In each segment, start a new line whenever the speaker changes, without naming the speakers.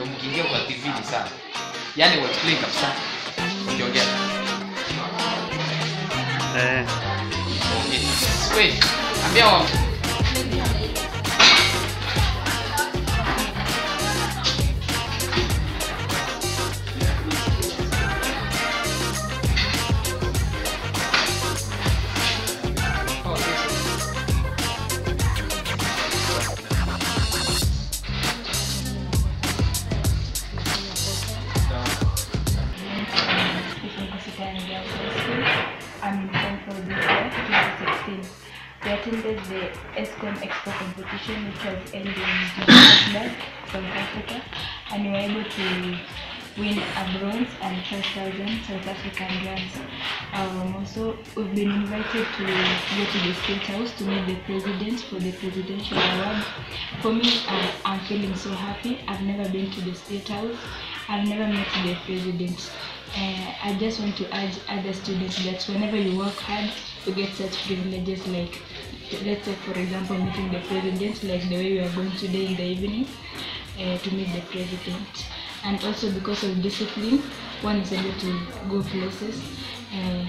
ndio mkiingia kwa tv ni sawa. Yaani waexplain kabisa. Ukiongea
Eh,
Okay. Wait, ambia wa
I'm in form for this year, 2016. We attended the Eskom Expo competition, which was held in Johannesburg, South Africa, and we were able to win a bronze and 5,000 South African rands. Um, also, we've been invited to go to the State House to meet the president for the presidential award. For me, I'm feeling so happy. I've never been to the State House. I've never met the president. Uh, I just want to urge other students that whenever you work hard, you get such privileges like, let's say, for example, meeting the president, like the way we are going today in the evening uh, to meet the president. And also because of discipline, one is able to go places. Uh,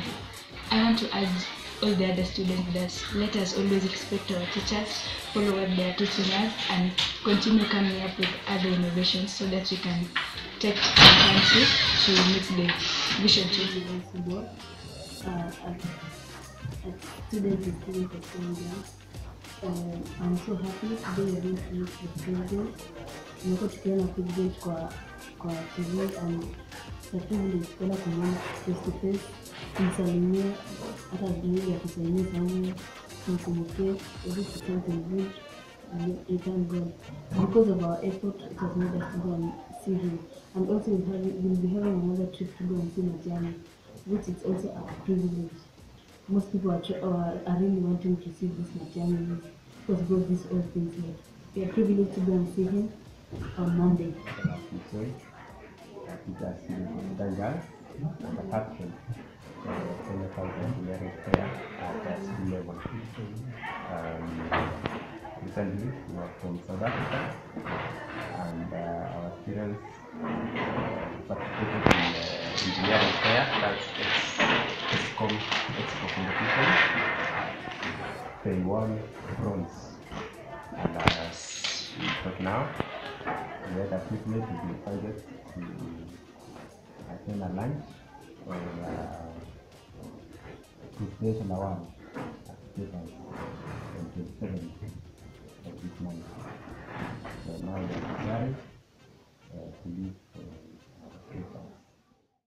I want to urge all the other students that let us always respect our teachers, follow what they are teaching us, and continue coming up with other innovations so that we can take our country to meet the vision to
football uh, at, at students and students of India. Uh, I'm so happy today we're going to meet the president. Tumekuwa tukiona president kwa kwa TV and the privilege kwenda kumwona face to face, kumsalimia hata vile ya kusalimia sana, kumkumbukia every something good thank God. Because of our effort, it has made us to go and see him. And also we'll, have, we'll be having another trip to go and see Majani, which is also a privilege. Most people are, are, really wanting to see this Majani because all these old things here. We are privileged to go and see him on Monday
recently who are from South Africa, and our students participated in the engineering fair, that's Eskom Expo competition, they won bronze. And as we talk now, we had a to be invited to attend a lunch or a presentation award at 2027. vitu mbalimbali kuliko